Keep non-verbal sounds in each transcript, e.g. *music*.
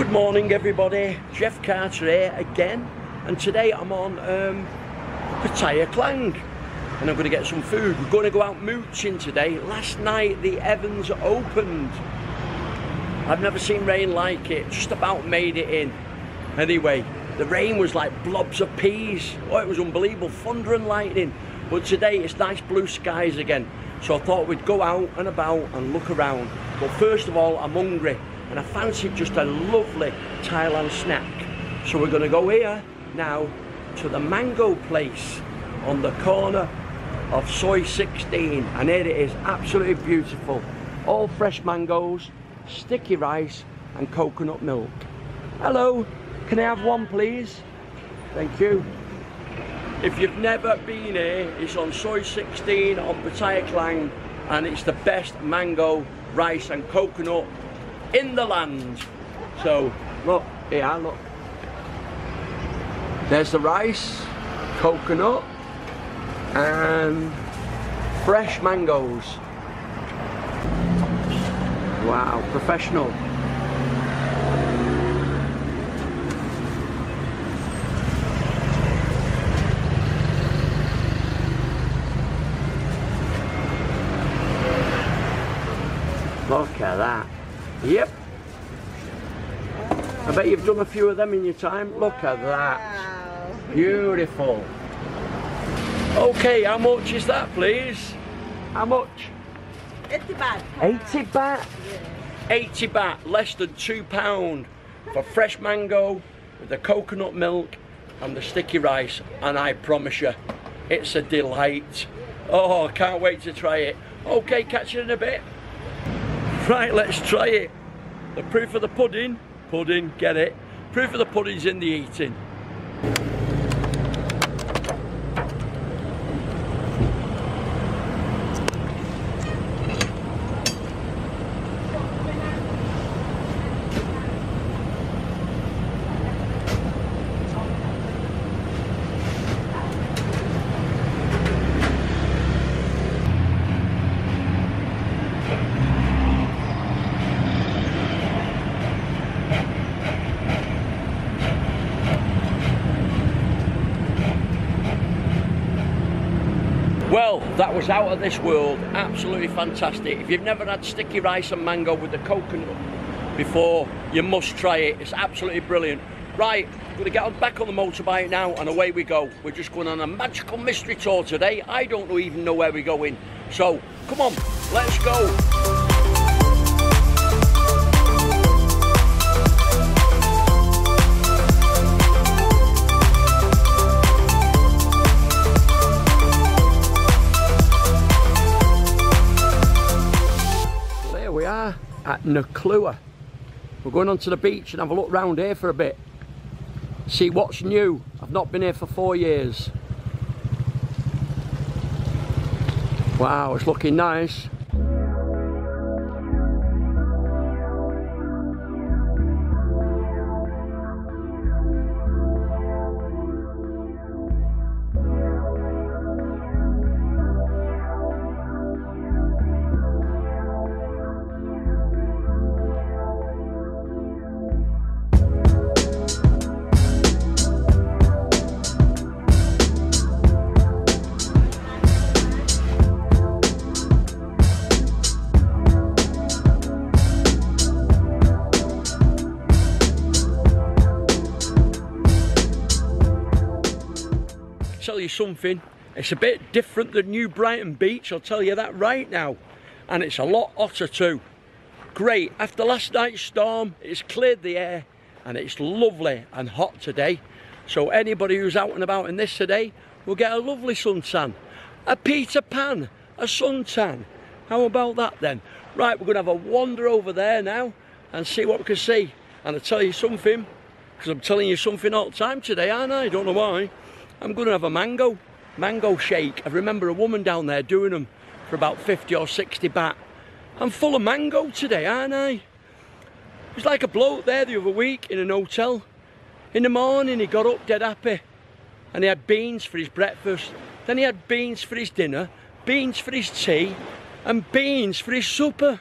Good morning everybody, Geoff Carter here again and today I'm on um, Pattaya Klang and I'm going to get some food. We're going to go out mooching today. Last night the Evans opened. I've never seen rain like it, just about made it in. Anyway, the rain was like blobs of peas. Oh, it was unbelievable, thunder and lightning. But today it's nice blue skies again. So I thought we'd go out and about and look around. But first of all, I'm hungry and I fancied just a lovely Thailand snack. So we're going to go here now to the mango place on the corner of Soi 16 and here it is, absolutely beautiful. All fresh mangoes, sticky rice and coconut milk. Hello, can I have one please? Thank you. If you've never been here, it's on Soi 16 on Pattaya Klang and it's the best mango, rice and coconut in the land. So, look, here, look. There's the rice, coconut and fresh mangoes. Wow, professional. Look at that. Yep. I bet you've done a few of them in your time. Look at that. Beautiful. Okay, how much is that, please? How much? 80 baht. 80 baht. 80 baht, less than two pound for fresh mango with the coconut milk and the sticky rice. And I promise you, it's a delight. Oh, can't wait to try it. Okay, catch you in a bit. Right, let's try it. The proof of the pudding, pudding, get it. Proof of the pudding's in the eating. Well, that was out of this world. Absolutely fantastic. If you've never had sticky rice and mango with the coconut before, you must try it. It's absolutely brilliant. Right, going to get on back on the motorbike now and away we go. We're just going on a magical mystery tour today. I don't even know where we're going. So, come on, let's go. At Naklua. We're going onto the beach and have a look round here for a bit. See what's new. I've not been here for four years. Wow, it's looking nice. Something, it's a bit different than New Brighton Beach, I'll tell you that right now. And it's a lot hotter too. Great, after last night's storm, it's cleared the air and it's lovely and hot today. So anybody who's out and about in this today will get a lovely suntan. A Peter Pan, a suntan. How about that then? Right, we're gonna have a wander over there now and see what we can see. And I'll tell you something, because I'm telling you something all the time today, aren't I? I don't know why. I'm going to have a mango, mango shake. I remember a woman down there doing them for about 50 or 60 baht. I'm full of mango today, aren't I? It's like a bloke there the other week in an hotel. In the morning he got up dead happy and he had beans for his breakfast. Then he had beans for his dinner, beans for his tea and beans for his supper.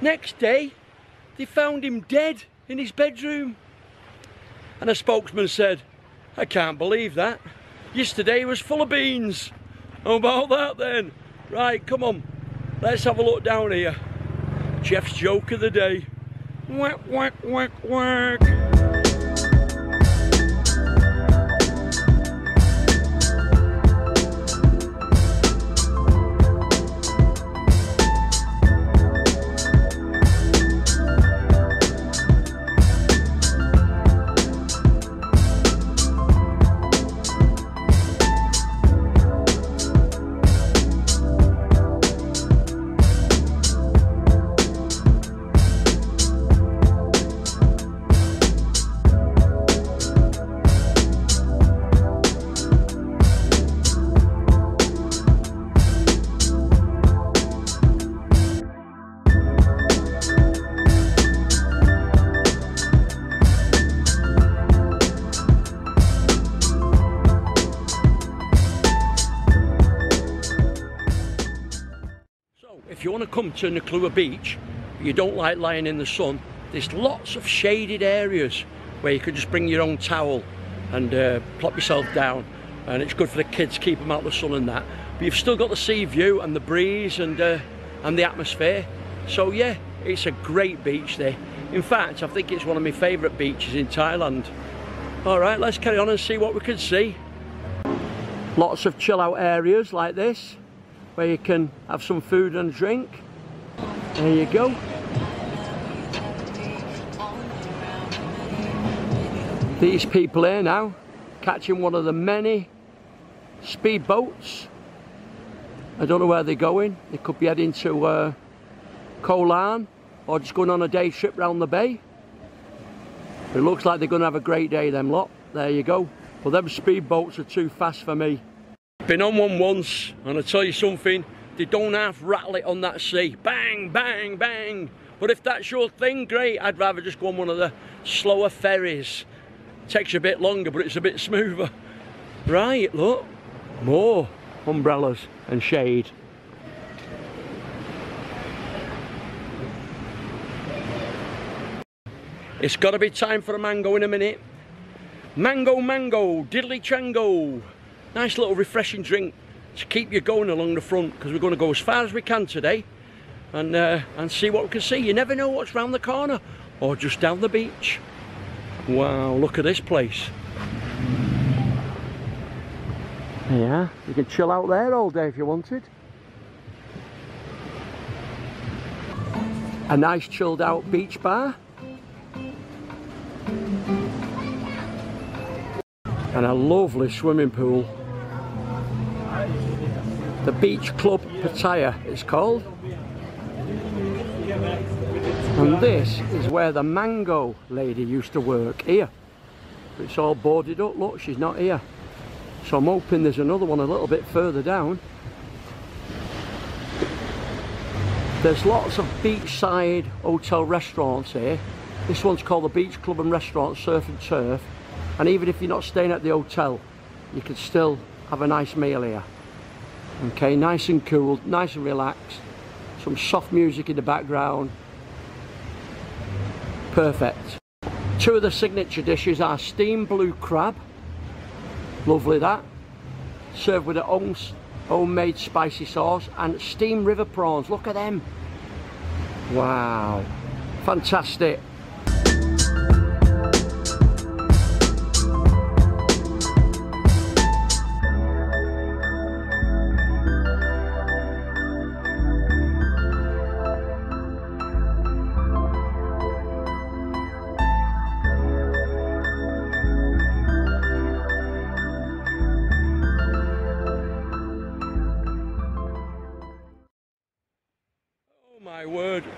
Next day, they found him dead in his bedroom. And a spokesman said, I can't believe that. Yesterday was full of beans. How about that then? Right, come on. Let's have a look down here. Geoff's joke of the day. Whack, whack, whack, whack. Come to Naklua Beach, you don't like lying in the sun, there's lots of shaded areas where you can just bring your own towel and uh, plop yourself down and it's good for the kids, keep them out of the sun and that. But you've still got the sea view and the breeze and, uh, and the atmosphere. So yeah, it's a great beach there. In fact, I think it's one of my favourite beaches in Thailand. All right, let's carry on and see what we can see. Lots of chill out areas like this where you can have some food and drink. There you go. These people here now catching one of the many speedboats. I don't know where they're going. They could be heading to uh, Koh Larn or just going on a day trip round the bay. It looks like they're going to have a great day, them lot. There you go. Well, them speedboats are too fast for me. Been on one once, and I tell you something, they don't half rattle it on that sea. Bang, bang, bang. But if that's your thing, great. I'd rather just go on one of the slower ferries. Takes a bit longer, but it's a bit smoother. Right, look, more umbrellas and shade. It's got to be time for a mango in a minute. Mango, mango, diddly chango. Nice little refreshing drink to keep you going along the front because we're going to go as far as we can today and uh, and see what we can see. You never know what's round the corner or just down the beach. Wow, look at this place. Yeah, you can chill out there all day if you wanted. A nice chilled out beach bar. And a lovely swimming pool. The Beach Club Pattaya it's called. And this is where the mango lady used to work, here. It's all boarded up, look, she's not here. So I'm hoping there's another one a little bit further down. There's lots of beachside hotel restaurants here. This one's called the Beach Club and Restaurant Surf and Turf. And even if you're not staying at the hotel, you can still have a nice meal here. Okay, nice and cool, nice and relaxed. Some soft music in the background. Perfect. Two of the signature dishes are steamed blue crab. Lovely that. Served with a own, homemade spicy sauce and steamed river prawns. Look at them. Wow. Fantastic.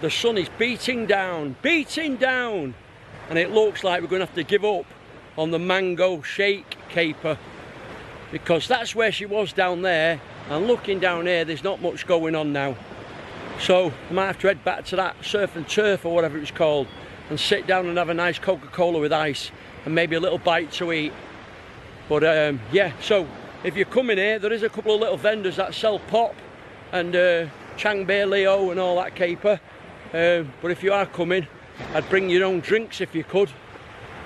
The sun is beating down, beating down. And it looks like we're going to have to give up on the mango shake caper. Because that's where she was down there. And looking down here there's not much going on now. So I might have to head back to that surf and turf or whatever it's called. And sit down and have a nice Coca-Cola with ice. And maybe a little bite to eat. But um, yeah so if you're coming here there is a couple of little vendors that sell pop and uh, Chang Beer Leo and all that caper. Uh, but if you are coming, I'd bring your own drinks if you could,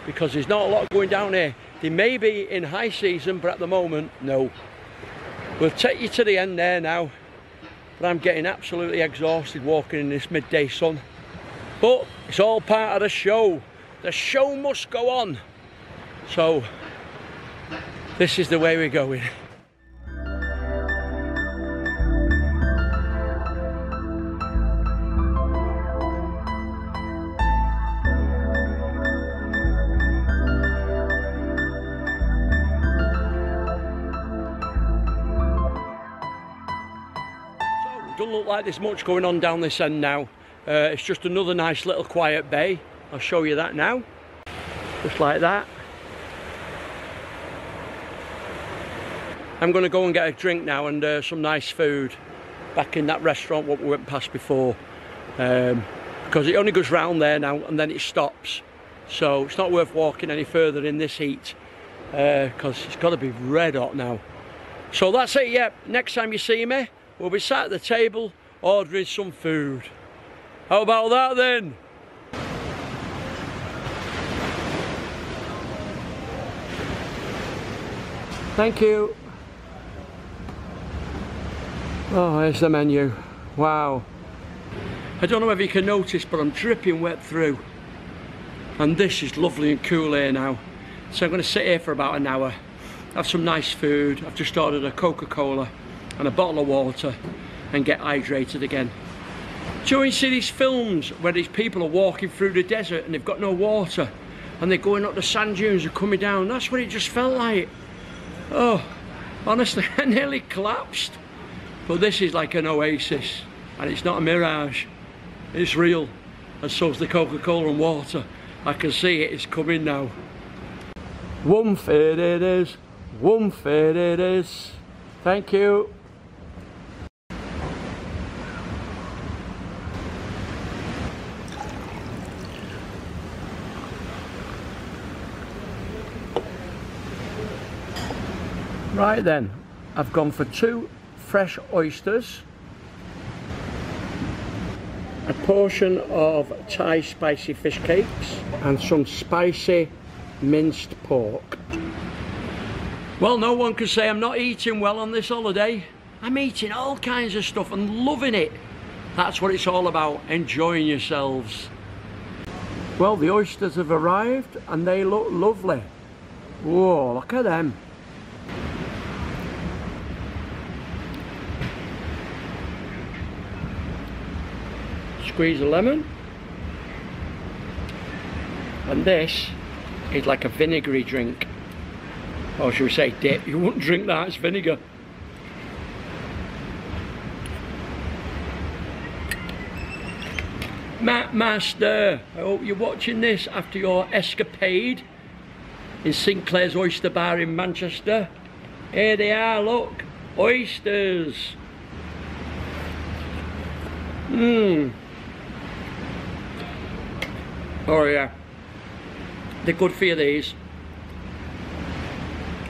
because there's not a lot going down here. They may be in high season, but at the moment, no. We'll take you to the end there now, but I'm getting absolutely exhausted walking in this midday sun. But it's all part of the show. The show must go on. So, this is the way we're going. Like there's much going on down this end now. Uh, it's just another nice little quiet bay. I'll show you that now. Just like that. I'm going to go and get a drink now and uh, some nice food back in that restaurant what we went past before. Um, because it only goes round there now and then it stops. So it's not worth walking any further in this heat because uh, it's got to be red hot now. So that's it, yeah. Next time you see me, We'll be sat at the table ordering some food. How about that then? Thank you. Oh, there's the menu. Wow. I don't know if you can notice, but I'm dripping wet through. And this is lovely and cool here now. So I'm going to sit here for about an hour, have some nice food. I've just ordered a Coca-Cola and a bottle of water and get hydrated again. Do you see these films where these people are walking through the desert and they've got no water and they're going up the sand dunes and coming down? That's what it just felt like. Oh, honestly, *laughs* I nearly collapsed. But this is like an oasis and it's not a mirage. It's real. And so's the Coca-Cola and water. I can see it, it's coming now. One it is, one it is. Thank you. Right then, I've gone for two fresh oysters, a portion of Thai spicy fish cakes and some spicy minced pork. Well, no one can say I'm not eating well on this holiday. I'm eating all kinds of stuff and loving it. That's what it's all about, enjoying yourselves. Well, the oysters have arrived and they look lovely. Whoa, look at them. Squeeze a lemon. And this is like a vinegary drink. Or should we say dip? You wouldn't drink that it's vinegar. Matt Master I hope you're watching this after your escapade in Sinclair's Oyster Bar in Manchester. Here they are look oysters. Mmm Oh yeah. They're good for you these.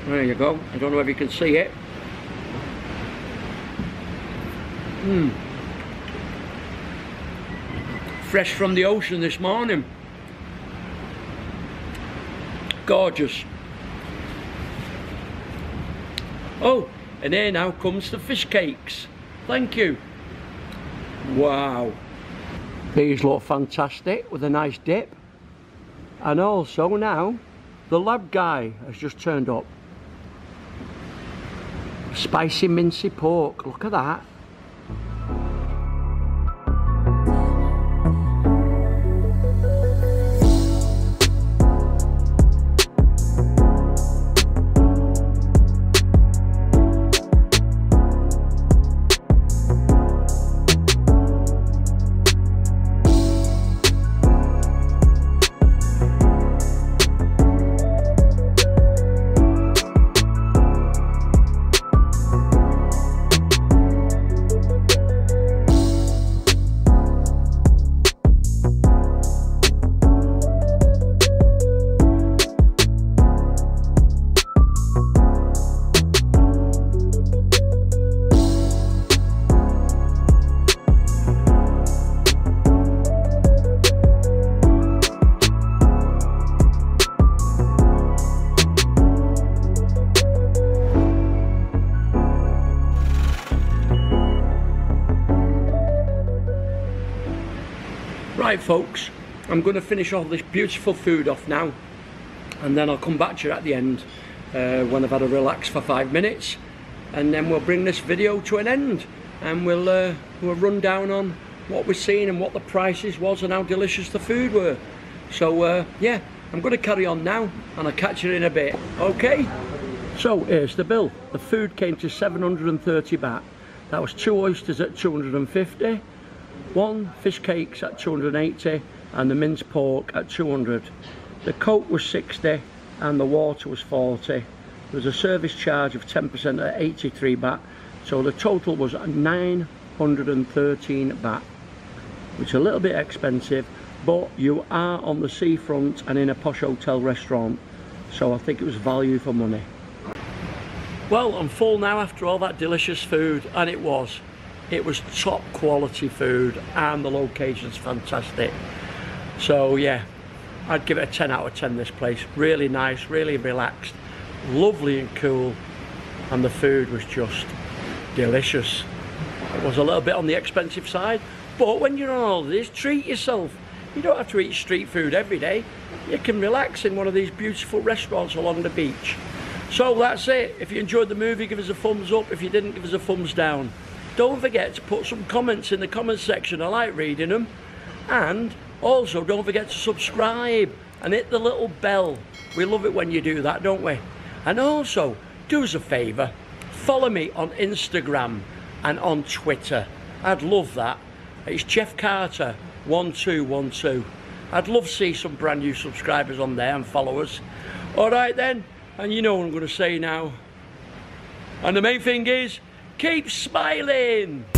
There you go. I don't know if you can see it. Mmm. Fresh from the ocean this morning. Gorgeous. Oh, and here now comes the fish cakes. Thank you. Wow. These look fantastic with a nice dip. And also now, the lab guy has just turned up. Spicy mincy pork, look at that. Folks, I'm going to finish all this beautiful food off now and then I'll come back to you at the end uh, when I've had a relax for five minutes and then we'll bring this video to an end and we'll, uh, we'll run down on what we're seeing and what the prices was and how delicious the food were. So uh, yeah, I'm going to carry on now and I'll catch you in a bit. Okay? So here's the bill. The food came to 730 baht. That was two oysters at 250, one fish cakes at 280 and the minced pork at 200. The coke was 60 and the water was 40. There was a service charge of 10% at 83 baht. So the total was 913 baht, which is a little bit expensive, but you are on the seafront and in a posh hotel restaurant. So I think it was value for money. Well, I'm full now after all that delicious food, and it was. It was top quality food, and the location's fantastic. So yeah, I'd give it a 10 out of 10 this place. Really nice, really relaxed, lovely and cool, and the food was just delicious. It was a little bit on the expensive side, but when you're on all this, treat yourself. You don't have to eat street food every day. You can relax in one of these beautiful restaurants along the beach. So that's it. If you enjoyed the movie, give us a thumbs up. If you didn't, give us a thumbs down. Don't forget to put some comments in the comments section. I like reading them. And also, don't forget to subscribe and hit the little bell. We love it when you do that, don't we? And also, do us a favour, follow me on Instagram and on Twitter. I'd love that. It's Geoff Carter 1212. I'd love to see some brand new subscribers on there and followers. All right then, and you know what I'm going to say now. And the main thing is, keep smiling.